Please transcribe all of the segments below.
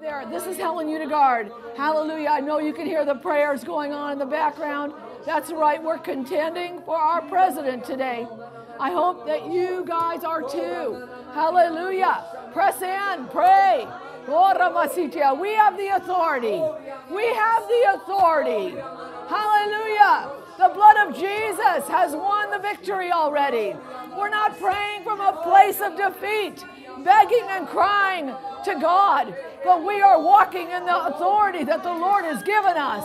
there. This is Helen Utegaard. Hallelujah. I know you can hear the prayers going on in the background. That's right. We're contending for our president today. I hope that you guys are too. Hallelujah. Press in, pray. We have the authority. We have the authority. Hallelujah. The blood of Jesus has won the victory already. We're not praying from a place of defeat, begging and crying to God, but we are walking in the authority that the Lord has given us.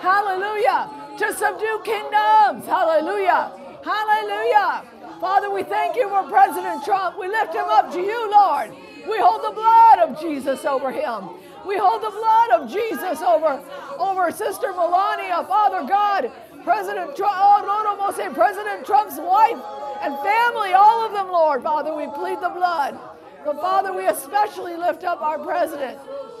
Hallelujah. To subdue kingdoms. Hallelujah. Hallelujah. Father, we thank you for President Trump. We lift him up to you, Lord. We hold the blood of Jesus over him. We hold the blood of Jesus over, over Sister Melania, Father God, President Trump, oh, no, no, President Trump's wife and family, all of them, Lord. Father, we plead the blood. But Father, we especially lift up our president.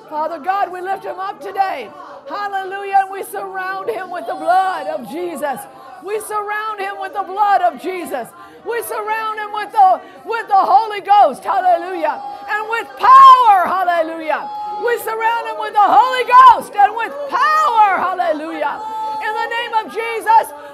Father God, we lift him up today. Hallelujah. And we surround him with the blood of Jesus. We surround him with the blood of Jesus. We surround him with the with the Holy Ghost. Hallelujah. And with power. Hallelujah. We surround him with the Holy Ghost and with power.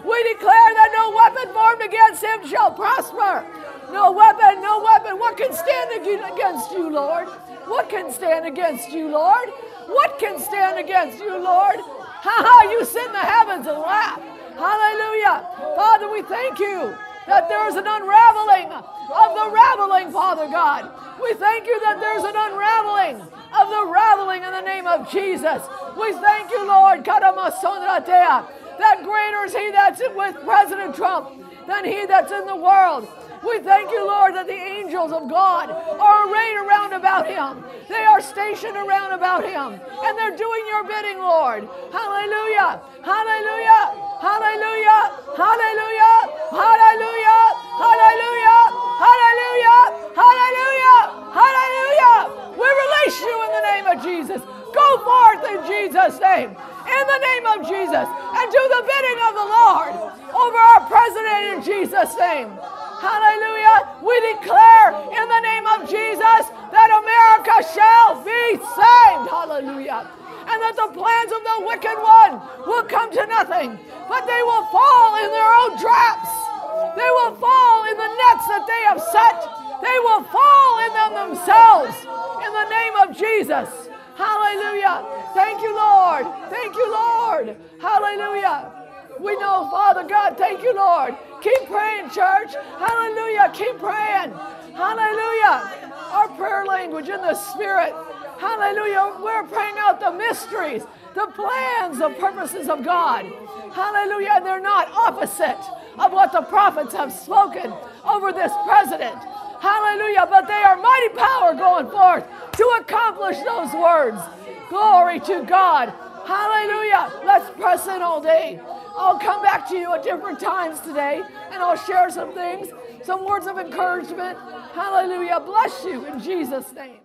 We declare that no weapon formed against him shall prosper. No weapon, no weapon. What can stand against you, Lord? What can stand against you, Lord? What can stand against you, Lord? Ha ha, you sit in the heavens and laugh. Hallelujah. Father, we thank you that there's an unraveling of the raveling, Father God. We thank you that there's an unraveling of the raveling in the name of Jesus. We thank you, Lord, that greater is He that's with President Trump than He that's in the world. We thank you, Lord, that the angels of God are arrayed around about him. They are stationed around about him. And they're doing your bidding, Lord. Hallelujah. Hallelujah. Hallelujah. Hallelujah. Jesus' name. In the name of Jesus. And do the bidding of the Lord over our president in Jesus' name. Hallelujah. We declare in the name of Jesus that America shall be saved. Hallelujah. And that the plans of the wicked one will come to nothing, but they will fall in their own traps. They will fall in the nets that they have set. They will fall in them themselves. In the name of Jesus. Hallelujah. Thank you, Lord. Thank you, Lord. Hallelujah. We know, Father God, thank you, Lord. Keep praying, church. Hallelujah. Keep praying. Hallelujah. Our prayer language in the Spirit. Hallelujah. We're praying out the mysteries, the plans, the purposes of God. Hallelujah. And they're not opposite of what the prophets have spoken over this president. Hallelujah. But they are mighty power going forth to accomplish those words. Glory to God. Hallelujah. Let's press in all day. I'll come back to you at different times today and I'll share some things, some words of encouragement. Hallelujah. Bless you in Jesus' name.